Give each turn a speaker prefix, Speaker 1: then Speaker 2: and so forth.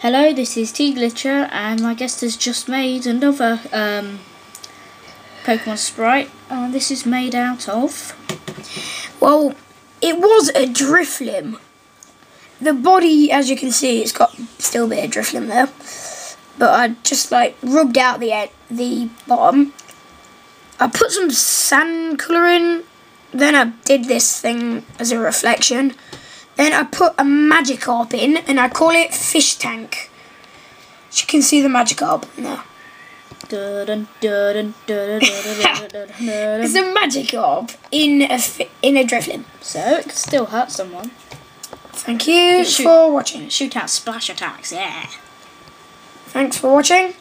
Speaker 1: Hello, this is T Glitcher, and my guest has just made another um, Pokemon Sprite. Uh, this is made out of.
Speaker 2: Well, it was a Driflim. The body, as you can see, it's got still a bit of Driflim there. But I just like rubbed out the the bottom. I put some sand colour in. Then I did this thing as a reflection. Then I put a Magikarp in, and I call it Fish Tank. As you can see the Magikarp in there. It's a Magikarp in a in a Driflim.
Speaker 1: So it could still hurt someone.
Speaker 2: Thank you
Speaker 1: Shoot.
Speaker 2: for watching.
Speaker 1: Shoot out splash attacks, yeah.
Speaker 2: Thanks for watching.